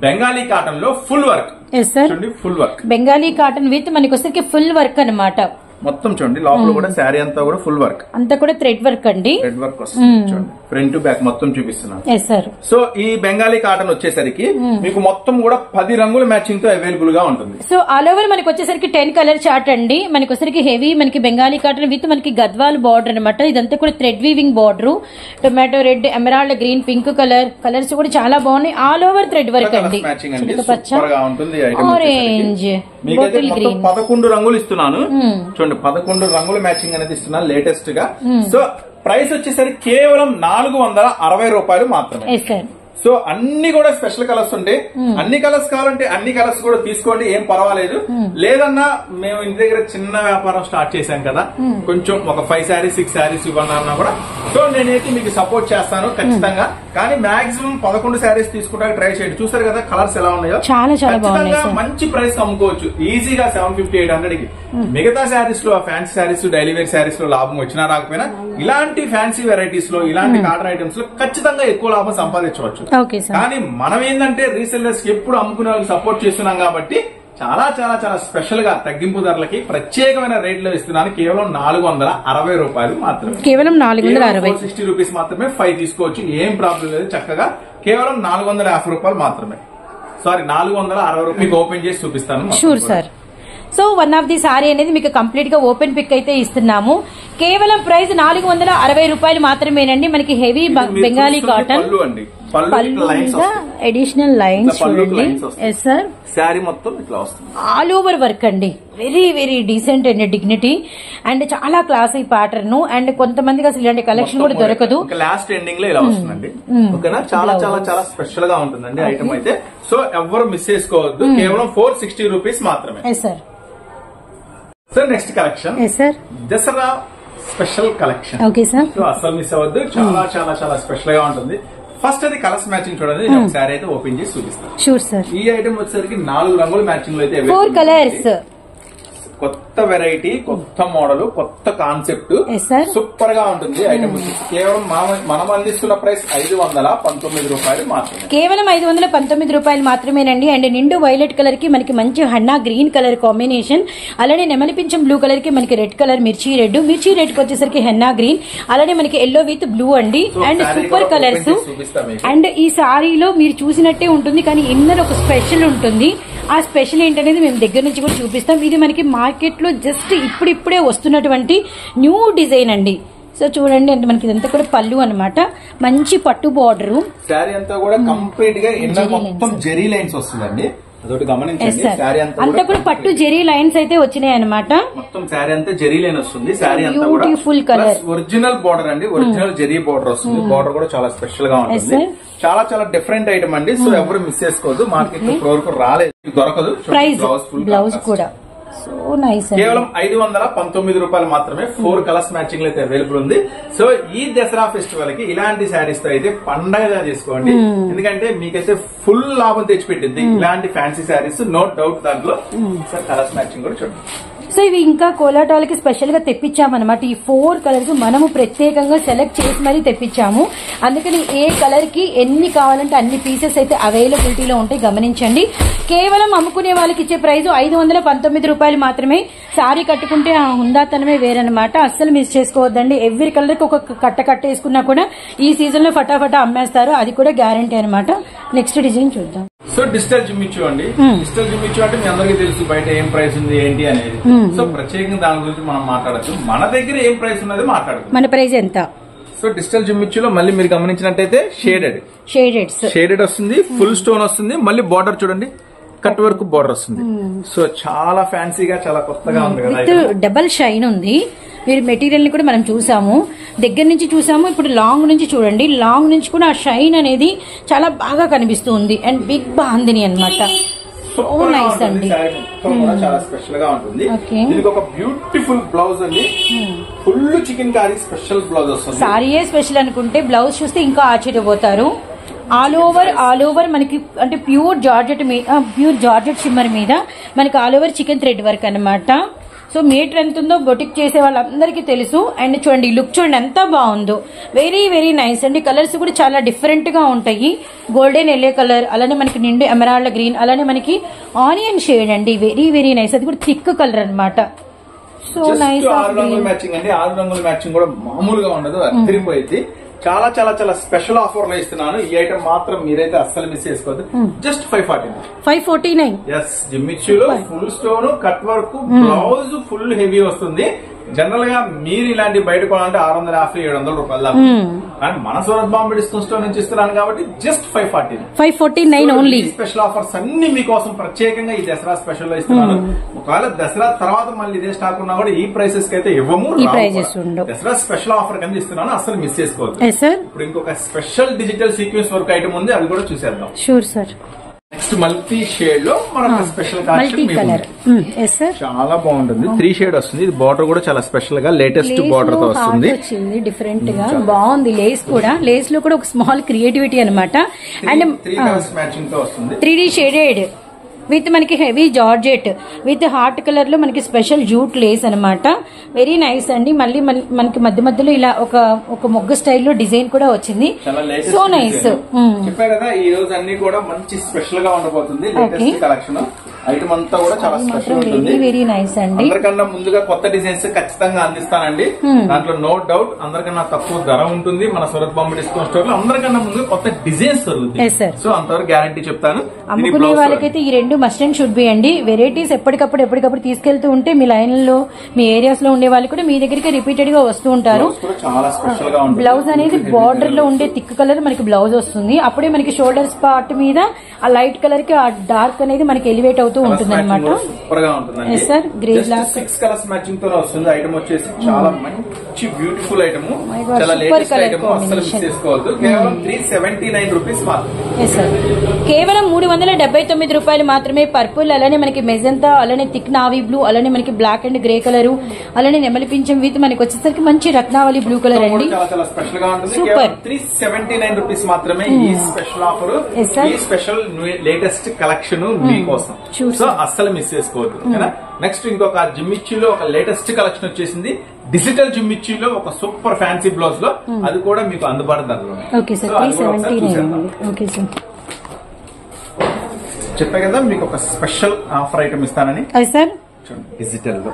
బెంగాలీ కాటన్లో ఫుల్ వర్క్. ఎస్ సార్ చూడండి full work. Bengali cotton with మనకి వచ్చేసరికి ఫుల్ వర్క్ అన్నమాట. మొత్తం చూడండి లోపల కూడా శారీ అంతా కూడా ఫుల్ వర్క్ అంతా కూడా థ్రెడ్ వర్క్ అండి. రెడ్ వర్క్ వస్తుంది చూడండి. ఫ్రంట్ బ్యాక్ మొత్తం చూపిస్తున్నాను. సో ఈ బెంగాలీ కాటన్ వచ్చేసరికి మీకు మొత్తం కూడా పది రంగుల మ్యాచింగ్తో అవైలబుల్గా ఉంటుంది. సో ఆల్ ఓవర్ మనకి వచ్చేసరికి టెన్ కలర్ చార్ట్ అండి. మనకి వచ్చేసరికి హెవీ మనకి బెంగాలీ కాటన్ విత్ మనకి గద్వాల్ బార్డర్ అనమాట ఇదంతా కూడా thread weaving border tomato red emerald green pink colour colours కూడా చాలా బాగున్నాయి. ఆల్ ఓవర్ థ్రెడ్ వర్క్ అండి. ఆరెంజ్ పదకొండు రంగులు ఇస్తున్నాను. చూడండి పదకొండు రంగుల మ్యాచింగ్ అనేది ఇస్తున్నాను లేటెస్ట్గా. సో ప్రైస్ వచ్చేసరికి కేవలం నాలుగు వందల అరవై రూపాయలు మాత్రమే. సో అన్ని కూడా స్పెషల్ కలర్స్ ఉంటాయి అన్ని కలర్స్ కావాలంటే అన్ని కలర్స్ కూడా తీసుకోండి ఏం పర్వాలేదు. లేదన్నా మేము ఇంటి దగ్గర చిన్న వ్యాపారం స్టార్ట్ చేశాం కదా కొంచెం ఒక ఫైవ్ శారీస్ సిక్స్ శారీస్ ఇవ్వన్నా కూడా. సో నేనైతే మీకు సపోర్ట్ చేస్తాను ఖచ్చితంగా. కానీ మాక్సిమం పదకొండు శారీస్ తీసుకుంటానికి ట్రై చేయండి. చూసారు కదా కలర్స్ ఎలా ఉన్నాయో? చాలా చాలా బాగున్నాయి మంచి ప్రైస్ అమ్ముకోవచ్చు. ఈజీగా సెవెన్ ఫిఫ్టీ ఎయిట్ హండ్రెడ్కి. మిగతా శారీస్లో ఫ్యాన్సీ శారీస్ డైలీ వేర్ శారీస్లో లాభం వచ్చినా రాకపోయినా ఇలాంటి ఫ్యాన్సీ వెరైటీస్లో ఇలాంటి కాటన్ ఐటమ్స్లో ఖచ్చితంగా ఎక్కువ లాభం సంపాదించవచ్చు. కానీ మనం ఏంటంటే రీసెల్లర్స్ ఎప్పుడు అమ్ముకునే వాళ్ళకి సపోర్ట్ చేస్తున్నాం కాబట్టి చాలా చాలా చాలా స్పెషల్గా తగ్గింపు ధరలకి ప్రత్యేకమైన రేట్లో ఇస్తున్నాను. కేవలం నాలుగు వందల అరవై రూపాయలు మాత్రమే. కేవలం నాలుగు వందల అరవై. సిక్స్టీ రూపీస్ మాత్రమే ఫైవ్ తీసుకోవచ్చు. ఏం ప్రాబ్లం లేదు. చక్కగా కేవలం నాలుగు వందల యాభై రూపాయలు మాత్రమే. సారీ నాలుగు వందల అరవై రూపాయలు ఓపెన్ చేసి చూపిస్తాను. Sure. Sir so one of the sari అనేది మీకు కంప్లీట్గా ఓపెన్ పిక్ అయితే ఇస్తున్నాము. కేవలం ప్రైస్ నాలుగు వందల అరవై రూపాయలు మాత్రమేనండి. మనకి హెవీ బెంగాలీ కాటన్ అండి. పళ్ళు మీద అడిషనల్ లైన్స్ చూడండి. ఎస్ సార్ శారీ మొత్తం ఇట్లా వస్తుంది. ఆల్ ఓవర్ వర్క్ అండి. Very very decent and dignity and చాలా క్లాసీ ప్యాటర్న్ అండ్ కొంతమందికి అసలు ఇలాంటి కలెక్షన్ కూడా దొరకదు. లాస్ట్ ఎండింగ్లో ఇలా వస్తుందండి. ఓకేనా? చాలా చాలా చాలా స్పెషల్గా ఉంటుందండి ఐటమ్ అయితే. సో ఎవరు మిస్ చేసుకోవద్దు. కేవలం ఫోర్ సిక్స్టీ రూపీస్ మాత్రమే. Yes sir sir next collection yes sir Dasara special collection okay sir so అస్సలు మిస్ అవ్వద్దు. చాలా చాలా చాలా స్పెషల్గా ఉంటుంది. ఫస్ట్ అది కలర్స్ మ్యాచింగ్ చూడండి నేను ఒకసారి అయితే ఓపెన్ చేసి చూపిస్తాను. షూర్ సార్ ఈ ఐటమ్ వచ్చేసరికి నాలుగు రంగుల మ్యాచింగ్లో అయితే ఫోర్. కలర్స్ కొత్త వెరైటీ కొత్త మోడల్ కొత్త కాన్సెప్ట్. సూపర్గా ఉంటుంది ఐటమ్ కేవలం మన- అందిస్తున్న ప్రైస్ ఐదు వందల పంతొమ్మిది రూపాయలు మాత్రమే. కేవలం ఐదు వందల పంతొమ్మిది రూపాయలు మాత్రమేనండి. అండ్ నిండు వైలెట్ కలర్కి మనకి మంచి హన్నా గ్రీన్ కలర్ కాంబినేషన్ అలానే నెమలి పింఛం బ్లూ కలర్కి మనకి రెడ్ కలర్ మిర్చి రెడ్ మిర్చి రెడ్కి వచ్చేసరికి హెన్నా గ్రీన్ అలానే మనకి ఎల్లో విత్ బ్లూ అండి. And super colours. అండ్ ఈ సారీలో మీరు చూసినట్టే ఉంటుంది. కానీ ఇన్నర్ ఒక స్పెషల్ ఉంటుంది. ఆ స్పెషల్ ఏంటనేది మేము దగ్గర నుంచి కూడా చూపిస్తాం. ఇది మనకి మార్కెట్లో జస్ట్ ఇప్పుడిప్పుడే వస్తున్నటువంటి న్యూ డిజైన్ అండి. సో చూడండి అంటే మనకి ఇదంతా కూడా పళ్ళు అన్నమాట. మంచి పట్టు బార్డరు. శారీ అంతా కూడా కంప్లీట్గా మొత్తం జెరీ లైన్స్ వస్తుందండి. అదొకటి ఎస్ గమనించండి సార్ శారీ అంతా అంతా కూడా పట్టు జెరీ లైన్స్ అయితే వచ్చినాయి అనమాట మొత్తం శారీ అంతా జెరీ లైన్ వస్తుంది. శారీ అంతా Beautiful colour. ఒరిజినల్ బార్డర్ అండి. ఒరిజినల్ జెరీ బార్డర్ వస్తుంది. బార్డర్ కూడా చాలా స్పెషల్గా ఉంటుంది. చాలా చాలా డిఫరెంట్ ఐటమ్ అండి. సో ఎవరు మిస్ చేసుకోవద్దు. మార్కెట్లో వరకు రాలేదు. దొరకదు. ప్రైస్ బ్లౌజ్ కూడా. సో నైస్ కేవలం ఐదు వందల పంతొమ్మిది రూపాయలు మాత్రమే ఫోర్ కలర్స్ మ్యాచింగ్ అయితే అవైలబుల్ ఉంది. సో ఈ దసరా ఫెస్టివల్కి ఇలాంటి శారీస్తో అయితే పండగగా చేసుకోండి. ఎందుకంటే మీకైతే ఫుల్ లాభం తెచ్చిపెట్టింది ఇలాంటి ఫ్యాన్సీ శారీస్ నో డౌట్ దాంట్లో. సార్ కలర్స్ మ్యాచింగ్ కూడా చూడండి. సో ఇవి ఇంకా కోలాటాలకి స్పెషల్గా తెప్పించామన్నమాట. ఈ ఫోర్ కలర్స్ మనము ప్రత్యేకంగా సెలెక్ట్ చేసి మరీ తెప్పించాము. అందుకని ఏ కలర్కి ఎన్ని కావాలంటే అన్ని పీసెస్ అయితే అవైలబిలిటీలో ఉంటాయి గమనించండి. కేవలం అమ్ముకునే వాళ్ళకి ఇచ్చే ప్రైస్ ఐదు వందల పంతొమ్మిది రూపాయలు మాత్రమే. సారీ కట్టుకుంటే ఆ హుందాతనమే వేరనమాట అస్సలు మిస్ చేసుకోవద్దండి. ఎవ్రీ కలర్కి ఒక కట్ట కట్ట వేసుకున్నా కూడా ఈ సీజన్లో ఫటాఫటా అమ్మేస్తారు. అది కూడా గ్యారంటీ అనమాట నెక్స్ట్ డిజైన్ చూద్దాం. సో డిజిటల్ జిమ్ ఇచ్చు అండి డిజిటల్ జిమ్ ఇచ్చు అంటే మీ అందరికీ తెలుసు బయట ఏం ప్రైస్ ఉంది ఏంటి అనేది. సో ప్రత్యేకంగా దాని గురించి మనం మాట్లాడచ్చు. మన దగ్గర ఏం ప్రైస్ ఉన్నది మాట్లాడదు మన ప్రైస్ ఎంత? సో డిజిటల్ జిమ్ ఇచ్చులో మళ్ళీ మీరు గమనించినట్టయితే షేడెడ్ షేడెడ్స్ షేడెడ్ వస్తుంది ఫుల్ స్టోన్ వస్తుంది మళ్ళీ బార్డర్ చూడండి. కట్ వర్క్ బార్డర్ వస్తుంది. సో చాలా ఫ్యాన్సీగా చాలా కొత్తగా ఉంది కదా డబల్ షైన్ ఉంది. మీరు మెటీరియల్ని కూడా మనం చూసాము. దగ్గర నుంచి చూసాము ఇప్పుడు లాంగ్ నుంచి చూడండి. లాంగ్ నుంచి కూడా ఆ షైన్ అనేది చాలా బాగా కనిపిస్తుంది. అండ్ బిగ్ బాందిని అనమాట సో నైస్. అండి. కూడా చాలా స్పెషల్గా ఉంటుంది. దీనికి ఒక బ్యూటిఫుల్ బ్లౌజ్ అండి. Full chikankari special blouse వస్తుంది. సారీయే స్పెషల్ అనుకుంటే బ్లౌజ్ చూస్తే ఇంకా ఆశ్చర్యపోతారు. ఆల్ ఓవర్ ఆల్ ఓవర్ మనకి అంటే ప్యూర్ జార్జెట్ మీద ప్యూర్ జార్జెట్ షిమ్మర్ మీద మనకి all over chikan thread work అన్నమాట. సో మీటర్ ఎంత ఉందో బొటిక్ చేసే వాళ్ళందరికీ తెలుసు. అండ్ చూడండి లుక్ చూడండి ఎంత బాగుందో. వెరీ వెరీ నైస్ అండి కలర్స్ కూడా చాలా డిఫరెంట్గా ఉంటాయి. గోల్డెన్ ఎల్లో కలర్ అలానే మనకి నిండు ఎమరాల్డ్ గ్రీన్ అలానే మనకి ఆనియన్ షేడ్ అండి. వెరీ వెరీ నైస్ అది కూడా థిక్ కలర్ అన్నమాట. సో నైస్ ఆరు రంగుల మ్యాచింగ్ అండి. ఆరు రంగుల మ్యాచింగ్ కూడా మామూలుగా ఉండదు. అదిరిపోయింది చాలా చాలా చాలా స్పెషల్ ఆఫర్లో ఇస్తున్నాను. ఈ ఐటమ్ మాత్రం మీరైతే అస్సలు మిస్ చేసుకోవద్దు. Just five forty five forty nine yes జిమ్మిచ్చులో full stone cut work blouse full heavy వస్తుంది. జనరల్గా మీరు ఇలాంటి బయట కొనాలంటే ఆరు వందల యాభై ఏడు వందల రూపాయలు దాకా కానీ మన సూరత్ బాంబే డిస్కౌంట్ స్టోర్ నుంచి ఇస్తున్నాను కాబట్టి just five forty five forty nine only special offers అన్ని మీకోసం ప్రత్యేకంగా ఈ దసరా స్పెషల్లో ఇస్తున్నాను ఒకవేళ దసరా తర్వాత మళ్ళీ ఇదే స్టాక్ ఉన్నా కూడా ఈ ప్రైసెస్కి అయితే ఇవ్వము. దసరా స్పెషల్ ఆఫర్ కింద ఇస్తున్నాను అసలు మిస్ చేసుకోవద్దు. ఇప్పుడు ఇంకొక special digital sequence work item ఉంది అది కూడా చూసేద్దాం. షూర్ సార్ నెక్స్ట్ మల్టీ షేడ్లో మనకు special multi colour. Yes sir చాలా బాగుంటుంది. త్రీ షేడ్ వస్తుంది. ఇది బార్డర్ కూడా చాలా స్పెషల్గా లేటెస్ట్ బార్డర్తో వస్తుంది. వచ్చింది డిఫరెంట్గా. బాగుంది లేస్ కూడా. లేస్లో కూడా ఒక స్మాల్ క్రియేటివిటీ అనమాట అండ్ త్రీ కలర్స్ మ్యాచింగ్తో వస్తుంది. త్రీ డి షేడెడ్ విత్ మనకి హెవీ జార్జెట్ విత్ హార్ట్ కలర్లో మనకి స్పెషల్ జూట్ లేస్ అనమాట వెరీ నైస్ అండి. మళ్ళీ మన- మనకి మధ్య మధ్యలో ఇలా ఒక ఒక మొగ్గ స్టైల్లో డిజైన్ కూడా వచ్చింది. So nice. చెప్పా కదా ఈ రోజు అన్ని కూడా మంచి స్పెషల్గా ఉండబోతుంది లేటెస్ట్ Okay. కలెక్షన్. ఐటమ్ అంతా కూడా చాలా స్పెషల్ మాత్రం ఉంటుంది. వెరీ నైస్ అండి. అందరికన్నా ముందుగా కొత్త డిజైన్స్ ఖచ్చితంగా అందిస్తానండి. దాంట్లో నో డౌట్ అందరికన్నా తక్కువ ధర ఉంటుంది. మన సూరత్ బాంబే డిస్కౌంట్ స్టోర్లో అందరికన్నా ముందుగా కొత్త డిజైన్స్ sir. సో అంతవరకు గ్యారంటీ చెప్తాను. అమ్ముకునే వాళ్ళకైతే ఈ రెండు మస్ట్ అండ్ షుడ్ బి అండి. వెరైటీస్ ఎప్పటికప్పుడు ఎప్పటికప్పుడు తీసుకెళ్తూ ఉంటే మీ లైన్లో మీ ఏరియాస్లో ఉండే వాళ్ళు కూడా మీ దగ్గరికి రిపీటెడ్గా వస్తూ ఉంటారు. బ్లౌజ్ అనేది బార్డర్లో ఉండే థిక్ కలర్ మనకి బ్లౌజ్ వస్తుంది. అప్పుడే మనకి షోల్డర్స్ పార్ట్ మీద ఆ లైట్ కలర్కి ఆ డార్క్ అనేది మనకి ఎలివేట్ అవుతూ ఉంటుంది అనమాట సూపర్గా ఉంటుందండి. Yes, sir. Grey black. Six colours మ్యాచింగ్తో వస్తుంది. ఐటమ్ వచ్చేసి చాలా మంచి బ్యూటిఫుల్ ఐటమ్ combination. చేసుకోవద్దు. కేవలం త్రీ సెవెంటీ నైన్ రూపీస్ మాత్రం సార్ కేవలం మూడు వందల డెబ్బై తొమ్మిది రూపాయలు మాత్రమే పర్పుల్ అలానే మనకి మెజంతా అలానే థిక్ నావీ బ్లూ అలానే మనకి బ్లాక్ అండ్ గ్రే కలర్ అలానే నెమలి పింఛం విత్ మనకి వచ్చేసరికి మంచి రత్నావళి బ్లూ కలర్ అండి. కేవలం త్రీ సెవెంటీ నైన్ రూపీస్ మాత్రమే ఈ స్పెషల్ ఆఫర్ Yes, sir. ఈ స్పెషల్ లేటెస్ట్ కలెక్షన్ మీకోసం. సో అస్సలు మిస్ చేసుకోవద్దు. ఓకేనా నెక్స్ట్ ఇంకొక జిమ్మిచ్చిలో ఒక లేటెస్ట్ కలెక్షన్ వచ్చేసింది. డిజిటల్ జిమ్మిచ్చిలో ఒక సూపర్ ఫ్యాన్సీ బ్లౌజ్లో అది కూడా మీకు అందుబాటు ధరలో ఓకే సార్ So, త్రీ అది కూడా ఒకసారి సెవెంటీ చూసేద్దాం. నైన్ ఓకే సార్ చెప్పా కదా మీకు ఒక స్పెషల్ ఆఫర్ ఐటమ్ ఇస్తానని. సార్? డిజిటల్లో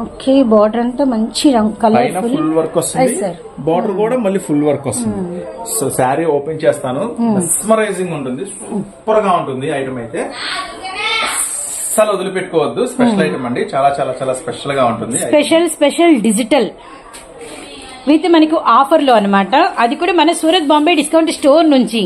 ఓకే బార్డర్ అంతా మంచి పైన ఫుల్ వర్క్ వస్తుంది. బార్డర్ కూడా మళ్ళీ ఫుల్ వర్క్ వస్తుంది. సో శారీ ఓపెన్ చేస్తాను. మెస్మరైజింగ్ ఉంటుంది. సూపర్గా ఉంటుంది ఐటమ్ అయితే. అస్సలు వదిలిపెట్టుకోవద్దు. స్పెషల్ ఐటమ్ అండి. చాలా చాలా చాలా స్పెషల్గా ఉంటుంది. స్పెషల్ స్పెషల్ డిజిటల్ విత్ మనకు ఆఫర్లో అనమాట అది కూడా మన సూరత్ బాంబే డిస్కౌంట్ స్టోర్ నుంచి.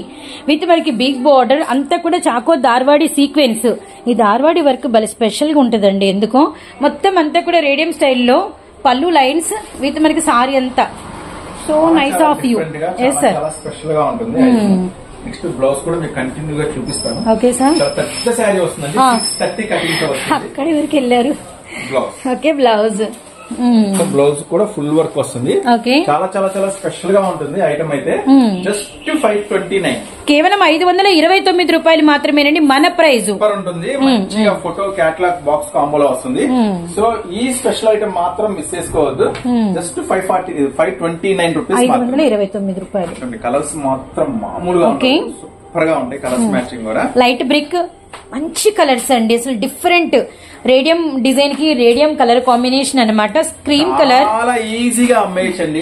విత్ మనకి బిగ్ బార్డర్ అంతా కూడా చాకో దార్వాడి సీక్వెన్స్. ఈ దార్వాడి వర్క్ భలే స్పెషల్గా ఉంటదండి. ఎందుకో? మొత్తం అంతా కూడా రేడియం స్టైల్లో పళ్ళు లైన్స్ విత్ మనకి సారీ అంతా. So nice of you. Yes sir చాలా స్పెషల్గా ఉంటుంది. నెక్స్ట్ బ్లౌజ్ కూడా మీకు కంటిన్యూ గా చూపిస్తాను ఓకే సార్ పెద్ద శారీ వస్తుందండి. థర్టీ కటింగ్తో వస్తుంది. అక్కడి వరకు వెళ్ళారు. బ్లౌజ్ ఓకే బ్లౌజ్ బ్లౌజ్ కూడా ఫుల్ వర్క్ వస్తుంది. చాలా చాలా చాలా స్పెషల్గా ఉంటుంది ఐటమ్ అయితే. జస్ట్ ఫైవ్ ట్వంటీ నైన్ కేవలం ఐదు వందల ఇరవై తొమ్మిది రూపాయలు మాత్రమేనండి మన ప్రైజ్. సూపర్ ఉంటుంది. మంచిగా ఫోటో క్యాటలాగ్ బాక్స్ కాంబోలో వస్తుంది. సో ఈ స్పెషల్ ఐటమ్ మాత్రం మిస్ చేసుకోవద్దు. Just five forty five twenty nine rupees ఐదు వందల ఇరవై తొమ్మిది రూపాయలు. కలర్స్ మాత్రం మామూలుగా. సూపర్గా ఉంటాయి కలర్స్ మ్యాచింగ్ కూడా. లైట్ బ్రిక్ మంచి కలర్స్ అండి. అసలు డిఫరెంట్ రేడియం డిజైన్కి రేడియం కలర్ కాంబినేషన్ అన్నమాట. స్క్రీన్ కలర్ చాలా ఈజీగా అమ్మేయచ్చండి.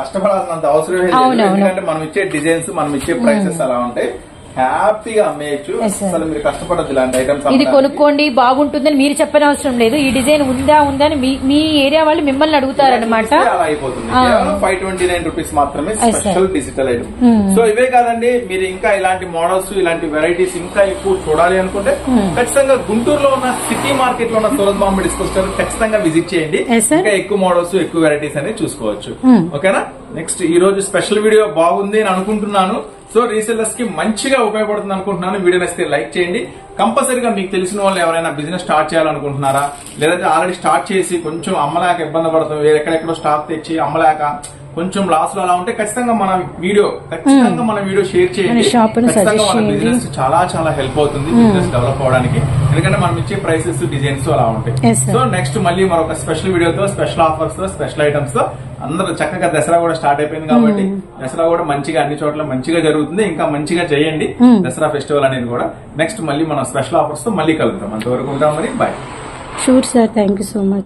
కష్టపడాల్సినంత అవసరం లేదు. అవును, అవును. ఎందుకంటే మనం ఇచ్చే డిజైన్స్ మనం ఇచ్చే ప్రైసెస్ అలా ఉంటాయి. హ్యాపీగా అమ్మేయచ్చు. అసలు మీరు కష్టపడద్దు ఇలాంటి ఐటమ్స్ ఇది కొనుక్కోండి బాగుంటుందని మీరు చెప్పనవసరం లేదు. ఈ డిజైన్ ఉందా ఉందా అని మీ- ఏరియా వాళ్ళు మిమ్మల్ని అడుగుతారనమాట అలా అయిపోతుంది. ఫైవ్ ట్వంటీ నైన్ రూపీస్ మాత్రమే. స్పెషల్ డిజిటల్ ఐటమ్ సో ఇవే కాదండి మీరు ఇంకా ఇలాంటి మోడల్స్ ఇలాంటి వెరైటీస్ ఇంకా ఎక్కువ చూడాలి అనుకుంటే ఖచ్చితంగా గుంటూరులో ఉన్న సిటీ మార్కెట్లో ఉన్న సూరత్ బాంబే డిస్కో స్టోర్ ఖచ్చితంగా విజిట్ చేయండి. ఇంకా ఎక్కువ మోడల్స్ ఎక్కువ వెరైటీస్ అనేది చూసుకోవచ్చు. ఓకేనా నెక్స్ట్ ఈ రోజు స్పెషల్ వీడియో బాగుంది అని అనుకుంటున్నాను. సో రీసెల్లర్స్కి మంచిగా ఉపయోగపడుతుంది అనుకుంటున్నాను. వీడియో నచ్చితే లైక్ చేయండి. కంపల్సరీగా మీకు తెలిసిన వాళ్ళు ఎవరైనా బిజినెస్ స్టార్ట్ చేయాలనుకుంటున్నారా? లేదంటే ఆల్రెడీ స్టార్ట్ చేసి కొంచెం అమ్మలేక ఇబ్బంది పడుతుంది వేరే ఎక్కడెక్కడో స్టాక్ తెచ్చి అమ్మలేక కొంచెం లాస్లో అలా ఉంటే ఖచ్చితంగా మన వీడియో ఖచ్చితంగా మన వీడియో షేర్ చేయండి. ఖచ్చితంగా మన. బిజినెస్ చాలా చాలా హెల్ప్ అవుతుంది బిజినెస్ డెవలప్ అవడానికి ఎందుకంటే మనం ఇచ్చే ప్రైసెస్ డిజైన్స్ అలా ఉంటాయి. సో నెక్స్ట్ మళ్ళీ మరొక స్పెషల్ వీడియోతో స్పెషల్ ఆఫర్స్తో స్పెషల్ ఐటమ్స్తో అందరూ చక్కగా దసరా కూడా స్టార్ట్ అయిపోయింది కాబట్టి దసరా కూడా మంచిగా అన్ని చోట్ల మంచిగా జరుగుతుంది. ఇంకా మంచిగా చేయండి. దసరా ఫెస్టివల్ అనేది కూడా. నెక్స్ట్ మళ్ళీ మనం స్పెషల్ ఆఫర్స్తో మళ్ళీ కలుగుతాం అంతవరకు ఉంటాం మరి. Bye sure sir thank so much